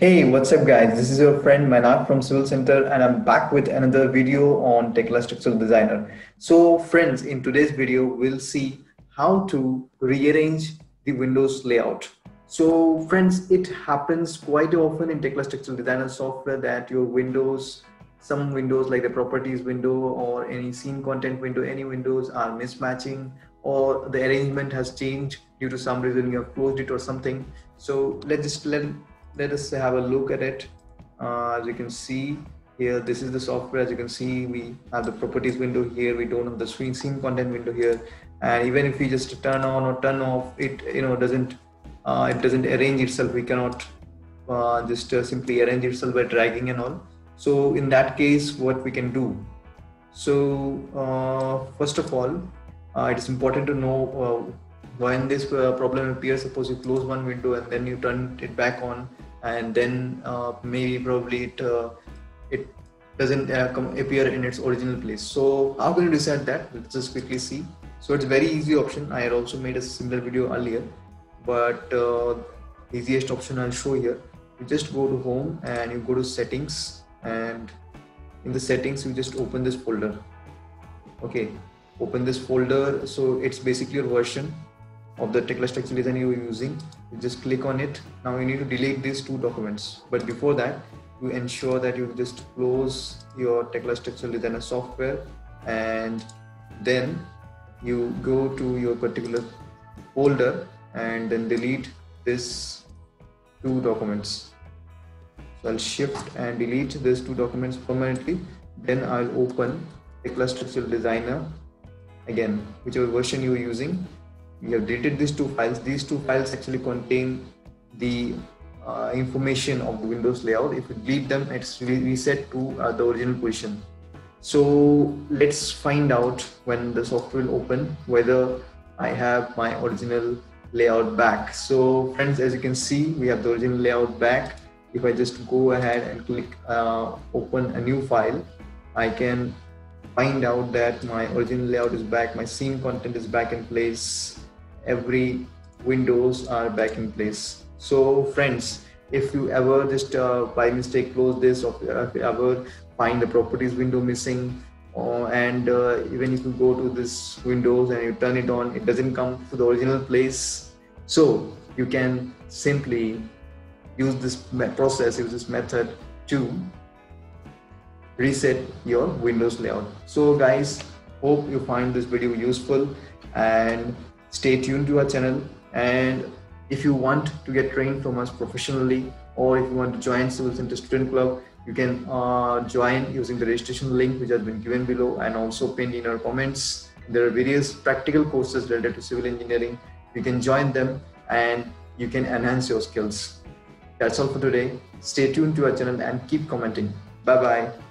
Hey, what's up guys? This is your friend Manak from Civil Center and I'm back with another video on Tekla Structural Designer. So friends, in today's video, we'll see how to rearrange the Windows layout. So friends, it happens quite often in Tekla Structural Designer software that your Windows, some windows like the properties window or any scene content window, any windows are mismatching or the arrangement has changed due to some reason you have closed it or something. So let's just let let us have a look at it. Uh, as you can see here this is the software. As you can see we have the properties window here. We don't have the screen scene content window here. And even if we just turn on or turn off it you know doesn't uh, it doesn't arrange itself. We cannot uh, just uh, simply arrange itself by dragging and all. So in that case what we can do? So uh, first of all uh, it is important to know when this problem appears suppose you close one window and then you turn it back on and then uh, maybe probably it uh, it doesn't uh, come, appear in its original place. So how can you decide that? Let's just quickly see. So it's very easy option. I had also made a similar video earlier but uh, easiest option i'll show here. You just go to home and you go to settings and in the settings you just open this folder. Okay. Open this folder. So it's basically your version of the Tekla structure design you're using. You just click on it. Now you need to delete these two documents. But before that you ensure that you just close your Tekla structural designer software and then you go to your particular folder and then delete this two documents. So I'll shift and delete these two documents permanently. Then I'll open Tekla structural designer again whichever version you're using we have deleted these two files. These two files actually contain the uh, information of the Windows layout. If you delete them, it's reset to uh, the original position. So let's find out when the software will open whether I have my original layout back. So friends, as you can see, we have the original layout back. If I just go ahead and click uh, open a new file, I can find out that my original layout is back, my scene content is back in place, every windows are back in place. So friends if you ever just uh, by mistake close this or if you ever find the properties window missing uh, and uh, even if you go to this windows and you turn it on it doesn't come to the original place. So you can simply use this process use this method to reset your windows layout. So guys hope you find this video useful and stay tuned to our channel. And if you want to get trained from us professionally or if you want to join civil center student club you can uh, join using the registration link which has been given below and also pinned in our comments. There are various practical courses related to civil engineering. You can join them and you can enhance your skills. That's all for today. Stay tuned to our channel and keep commenting. Bye bye